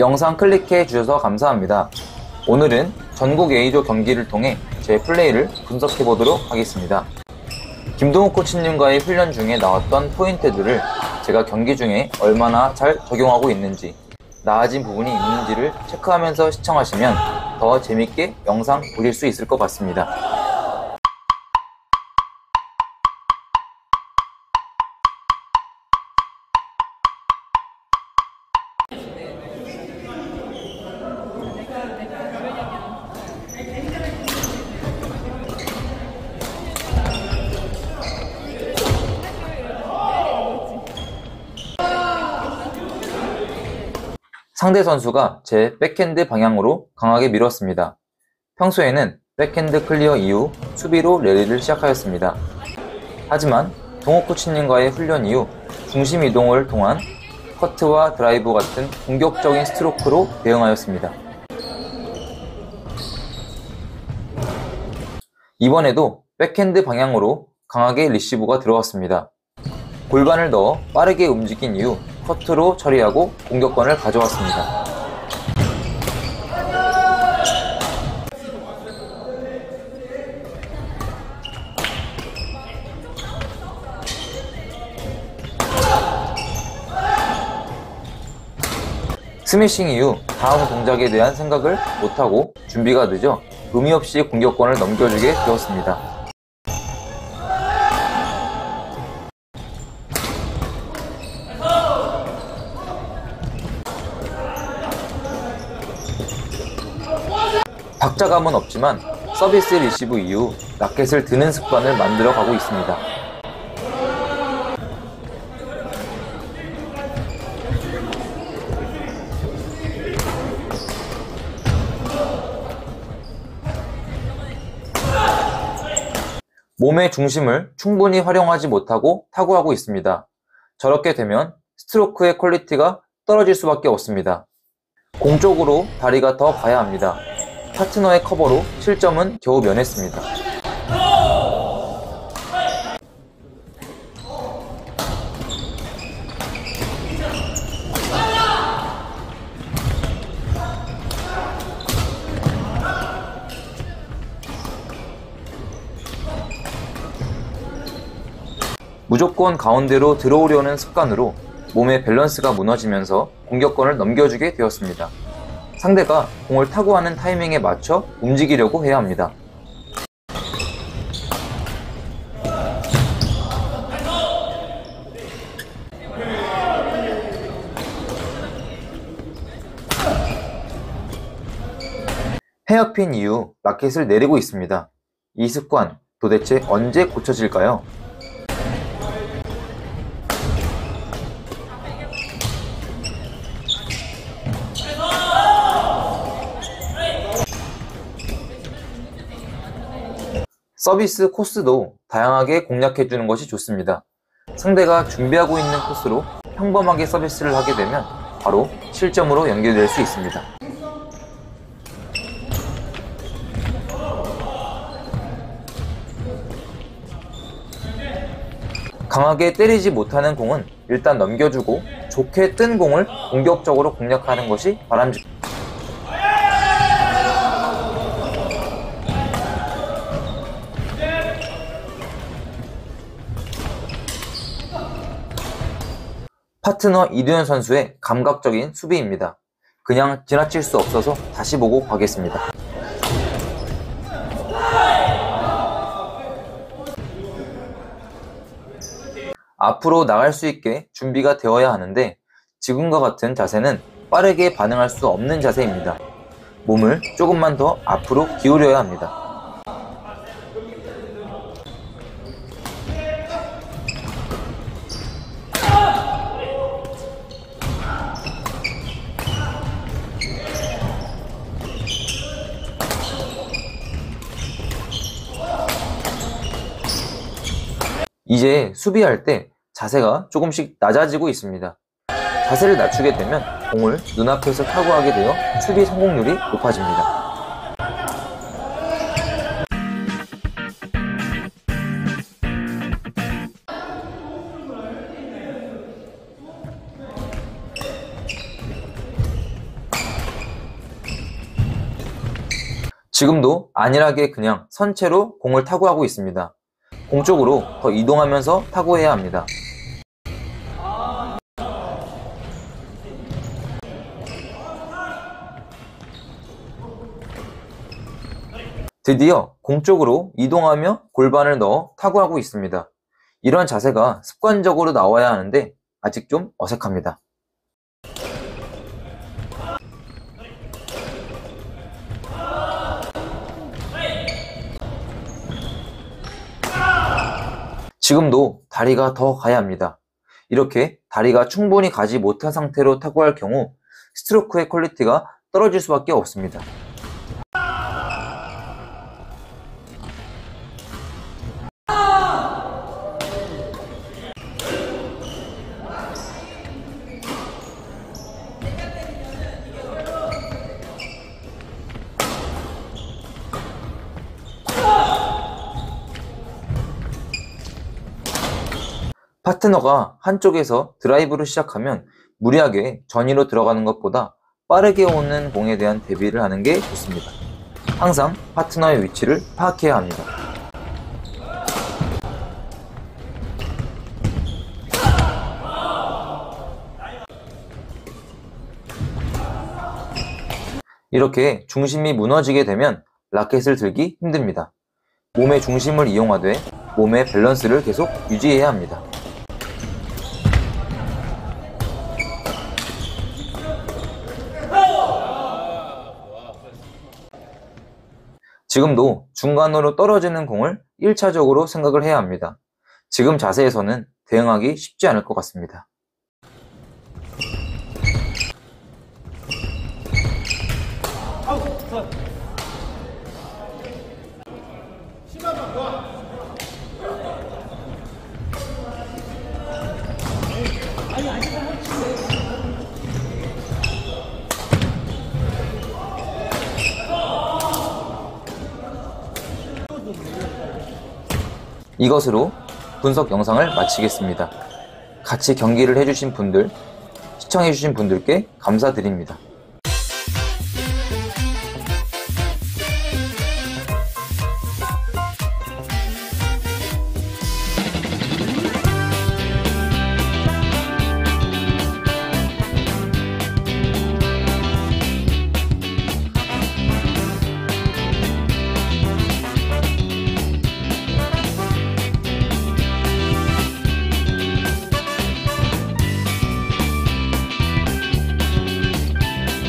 영상 클릭해 주셔서 감사합니다. 오늘은 전국 A조 경기를 통해 제 플레이를 분석해 보도록 하겠습니다. 김동욱 코치님과의 훈련 중에 나왔던 포인트들을 제가 경기 중에 얼마나 잘 적용하고 있는지 나아진 부분이 있는지를 체크하면서 시청하시면 더 재밌게 영상 보실 수 있을 것 같습니다. 상대 선수가 제 백핸드 방향으로 강하게 밀었습니다. 평소에는 백핸드 클리어 이후 수비로 랠리를 시작하였습니다. 하지만 동호 코치님과의 훈련 이후 중심 이동을 통한 커트와 드라이브 같은 공격적인 스트로크로 대응하였습니다. 이번에도 백핸드 방향으로 강하게 리시브가 들어왔습니다. 골반을 넣어 빠르게 움직인 이후 커트로 처리하고 공격권을 가져왔습니다. 스매싱 이후 다음 동작에 대한 생각을 못하고 준비가 늦어 의미 없이 공격권을 넘겨주게 되었습니다. 박자감은 없지만 서비스 리시브 이후 라켓을 드는 습관을 만들어 가고 있습니다. 몸의 중심을 충분히 활용하지 못하고 타구하고 있습니다. 저렇게 되면 스트로크의 quality가 떨어질 수밖에 없습니다. 공쪽으로 다리가 더 가야 합니다. 파트너의 커버로 실점은 겨우 면했습니다. 무조건 가운데로 들어오려는 습관으로 몸의 밸런스가 무너지면서 공격권을 넘겨주게 되었습니다. 상대가 공을 타고 하는 타이밍에 맞춰 움직이려고 해야 합니다. 헤어핀 이후 라켓을 내리고 있습니다. 이 습관 도대체 언제 고쳐질까요? 서비스 코스도 다양하게 공략해주는 것이 좋습니다. 상대가 준비하고 있는 코스로 평범하게 서비스를 하게 되면 바로 실점으로 연결될 수 있습니다. 강하게 때리지 못하는 공은 일단 넘겨주고 좋게 뜬 공을 공격적으로 공략하는 것이 바람직합니다. 파트너 이두현 선수의 감각적인 수비입니다. 그냥 지나칠 수 없어서 다시 보고 가겠습니다. 앞으로 나갈 수 있게 준비가 되어야 하는데 지금과 같은 자세는 빠르게 반응할 수 없는 자세입니다. 몸을 조금만 더 앞으로 기울여야 합니다. 이제 수비할 때 자세가 조금씩 낮아지고 있습니다. 자세를 낮추게 되면 공을 눈앞에서 타고하게 되어 수비 성공률이 높아집니다. 지금도 안일하게 그냥 선체로 공을 타고 하고 있습니다. 공 쪽으로 더 이동하면서 타구해야 합니다. 드디어 공 쪽으로 이동하며 골반을 넣어 타구하고 있습니다. 이런 자세가 습관적으로 나와야 하는데 아직 좀 어색합니다. 지금도 다리가 더 가야 합니다. 이렇게 다리가 충분히 가지 못한 상태로 타구할 경우 스트로크의 quality가 떨어질 수밖에 없습니다. 파트너가 한쪽에서 드라이브를 시작하면 무리하게 전위로 들어가는 것보다 빠르게 오는 공에 대한 대비를 하는 게 좋습니다. 항상 파트너의 위치를 파악해야 합니다. 이렇게 중심이 무너지게 되면 라켓을 들기 힘듭니다. 몸의 중심을 이용하되 몸의 밸런스를 계속 유지해야 합니다. 지금도 중간으로 떨어지는 공을 1차적으로 생각을 해야 합니다. 지금 자세에서는 대응하기 쉽지 않을 것 같습니다. 이것으로 분석 영상을 마치겠습니다. 같이 경기를 해주신 분들, 시청해주신 분들께 감사드립니다.